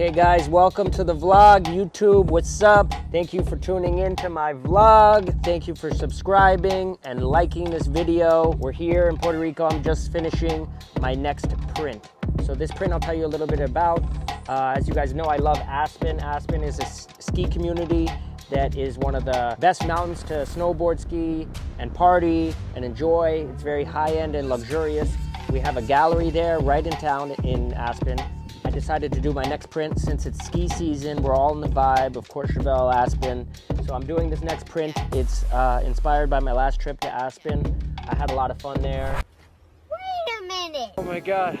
Okay guys, welcome to the vlog, YouTube, what's up? Thank you for tuning in to my vlog. Thank you for subscribing and liking this video. We're here in Puerto Rico, I'm just finishing my next print. So this print I'll tell you a little bit about. Uh, as you guys know, I love Aspen. Aspen is a ski community that is one of the best mountains to snowboard ski and party and enjoy. It's very high end and luxurious. We have a gallery there right in town in Aspen. I decided to do my next print since it's ski season. We're all in the vibe of Courchevel, Aspen. So I'm doing this next print. It's uh, inspired by my last trip to Aspen. I had a lot of fun there. Wait a minute. Oh my God.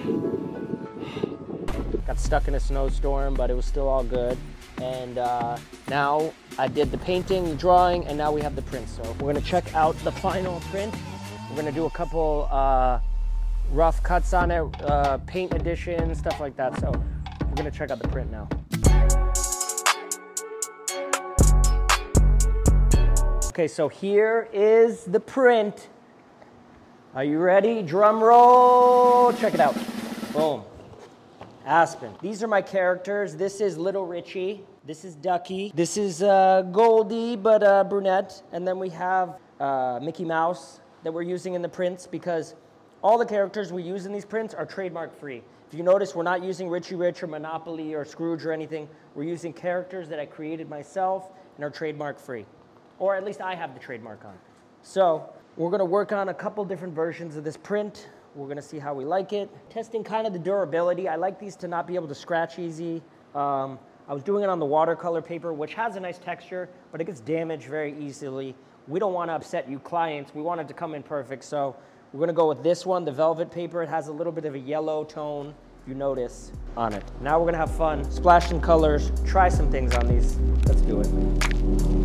Got stuck in a snowstorm, but it was still all good. And uh, now I did the painting, the drawing, and now we have the print. So we're gonna check out the final print. We're gonna do a couple uh, rough cuts on it, uh, paint addition, stuff like that. So we're gonna check out the print now. Okay, so here is the print. Are you ready? Drum roll, check it out. Boom. Aspen. These are my characters. This is Little Richie. This is Ducky. This is uh, Goldie, but uh, brunette. And then we have uh, Mickey Mouse that we're using in the prints because all the characters we use in these prints are trademark free. If you notice, we're not using Richie Rich or Monopoly or Scrooge or anything. We're using characters that I created myself and are trademark free. Or at least I have the trademark on. So we're gonna work on a couple different versions of this print. We're gonna see how we like it. Testing kind of the durability. I like these to not be able to scratch easy. Um, I was doing it on the watercolor paper, which has a nice texture, but it gets damaged very easily. We don't wanna upset you clients. We want it to come in perfect. So we're gonna go with this one, the velvet paper. It has a little bit of a yellow tone, you notice, on it. Now we're gonna have fun, splash some colors, try some things on these. Let's do it.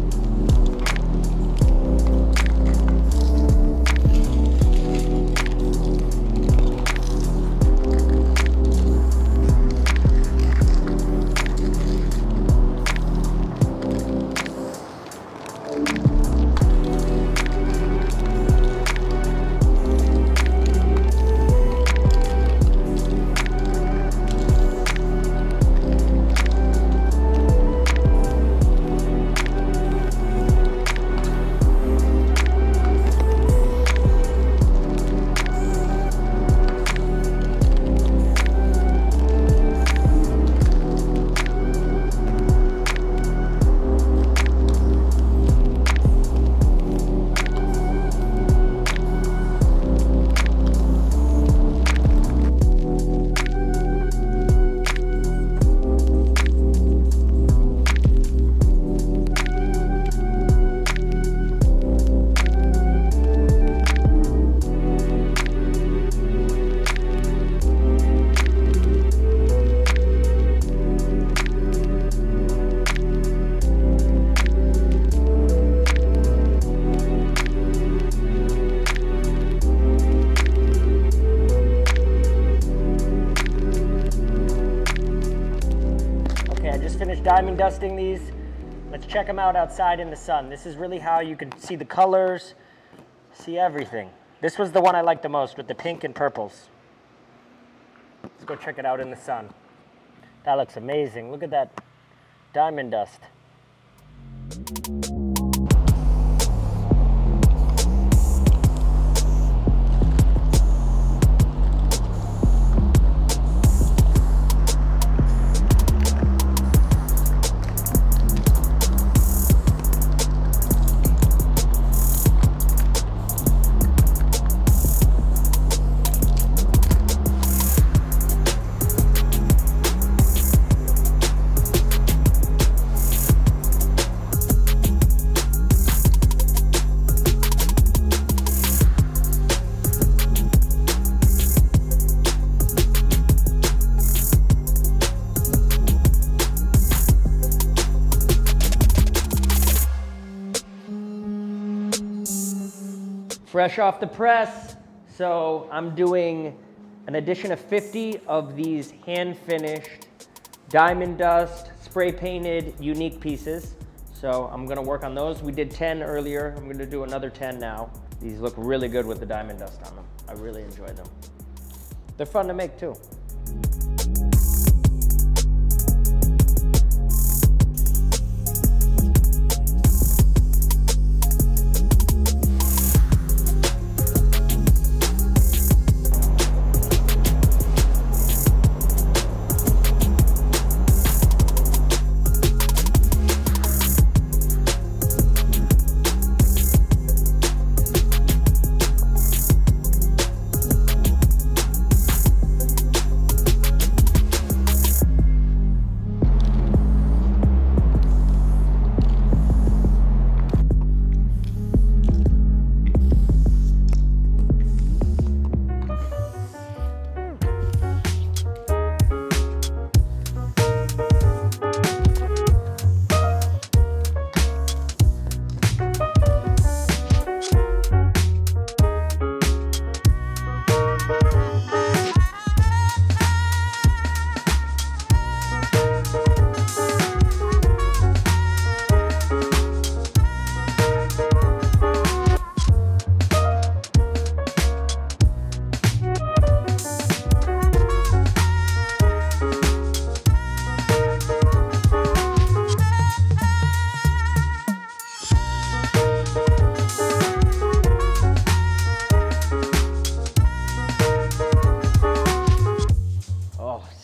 Diamond dusting these. Let's check them out outside in the sun. This is really how you can see the colors, see everything. This was the one I liked the most with the pink and purples. Let's go check it out in the sun. That looks amazing. Look at that diamond dust. Fresh off the press. So I'm doing an addition of 50 of these hand finished diamond dust, spray painted, unique pieces. So I'm gonna work on those. We did 10 earlier. I'm gonna do another 10 now. These look really good with the diamond dust on them. I really enjoy them. They're fun to make too.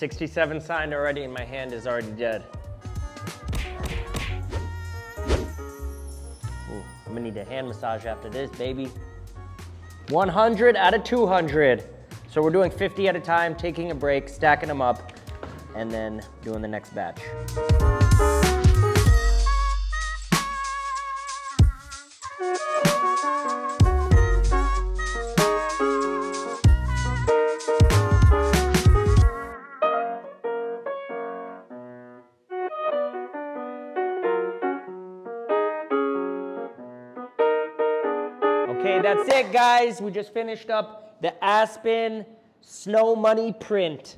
67 signed already and my hand is already dead. Ooh, I'm gonna need a hand massage after this, baby. 100 out of 200. So we're doing 50 at a time, taking a break, stacking them up, and then doing the next batch. That's it, guys. We just finished up the Aspen Snow Money print.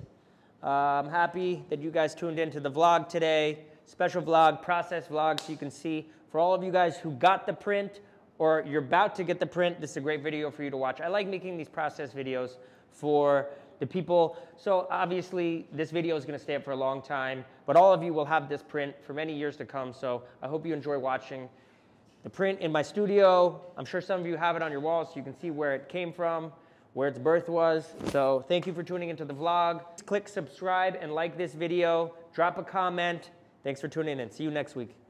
Uh, I'm happy that you guys tuned into the vlog today. Special vlog, process vlog, so you can see. For all of you guys who got the print or you're about to get the print, this is a great video for you to watch. I like making these process videos for the people. So obviously, this video is going to stay up for a long time, but all of you will have this print for many years to come. So I hope you enjoy watching the print in my studio. I'm sure some of you have it on your walls so you can see where it came from, where its birth was. So thank you for tuning into the vlog. Click subscribe and like this video. Drop a comment. Thanks for tuning in. See you next week.